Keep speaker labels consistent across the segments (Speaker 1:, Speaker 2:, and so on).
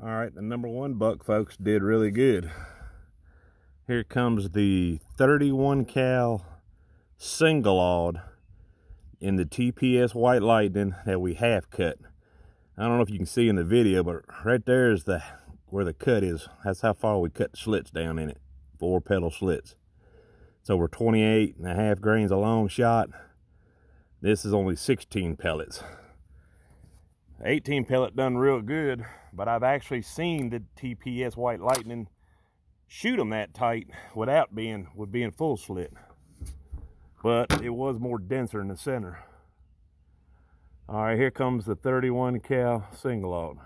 Speaker 1: All right, the number one buck, folks, did really good. Here comes the 31 cal single aught in the TPS White Lightning that we half cut. I don't know if you can see in the video, but right there is the where the cut is. That's how far we cut slits down in it, four petal slits. It's over 28 and a half grains a Longshot. This is only 16 pellets. 18 pellet done real good, but I've actually seen the TPS White Lightning shoot them that tight without being with being full slit. But it was more denser in the center. All right, here comes the 31 cal single aught.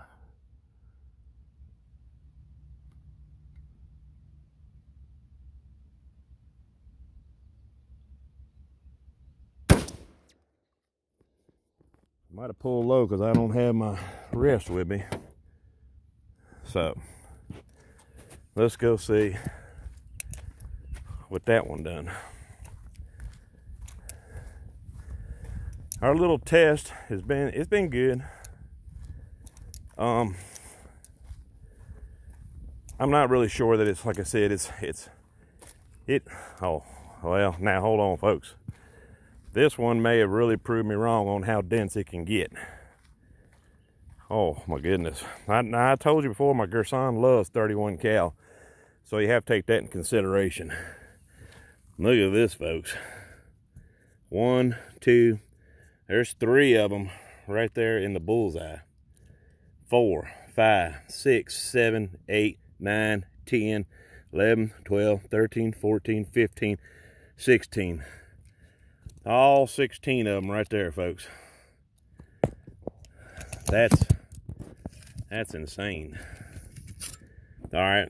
Speaker 1: Might have pulled low because I don't have my wrist with me. So let's go see what that one done. Our little test has been it's been good. Um I'm not really sure that it's like I said, it's it's it oh well now hold on folks. This one may have really proved me wrong on how dense it can get. Oh my goodness. I, I told you before my Girsan loves 31 cal. So you have to take that in consideration. Look at this folks. One, two, there's three of them right there in the bullseye. Four, five, six, seven, eight, nine, 10, 11, 12, 13, 14, 15, 16. All 16 of them right there, folks. That's that's insane. All right,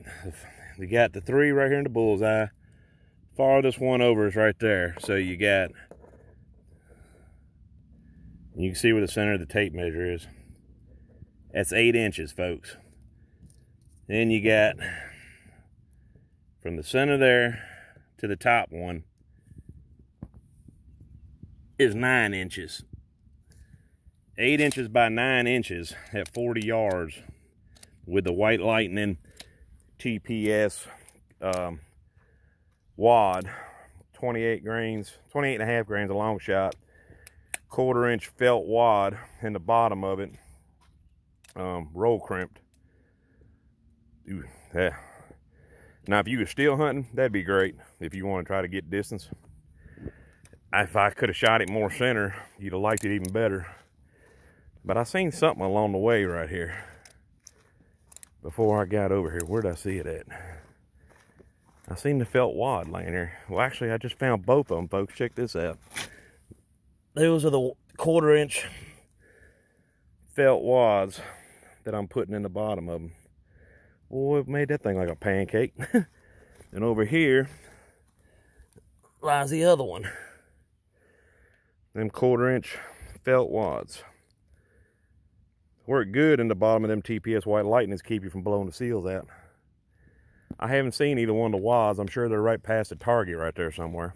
Speaker 1: we got the three right here in the bullseye. Farthest one over is right there. So you got, you can see where the center of the tape measure is. That's eight inches, folks. Then you got from the center there to the top one, is nine inches. Eight inches by nine inches at 40 yards with the White Lightning TPS um, wad, 28 grains, 28 and a half grains a Longshot, quarter inch felt wad in the bottom of it, um, roll crimped. Ooh, yeah. Now, if you were still hunting, that'd be great if you want to try to get distance if I could have shot it more center, you'd have liked it even better. But I seen something along the way right here before I got over here. Where'd I see it at? I seen the felt wad laying there. Well, actually, I just found both of them, folks. Check this out. Those are the quarter inch felt wads that I'm putting in the bottom of them. Boy, it made that thing like a pancake. and over here lies the other one them quarter inch felt wads. Work good in the bottom of them TPS white lightnings keep you from blowing the seals out. I haven't seen either one of the wads. I'm sure they're right past the target right there somewhere.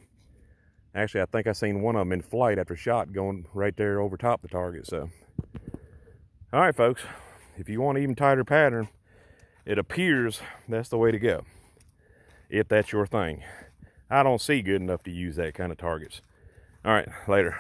Speaker 1: Actually, I think I seen one of them in flight after shot going right there over top the target. So, all right, folks, if you want an even tighter pattern, it appears that's the way to go. If that's your thing. I don't see good enough to use that kind of targets. All right, later.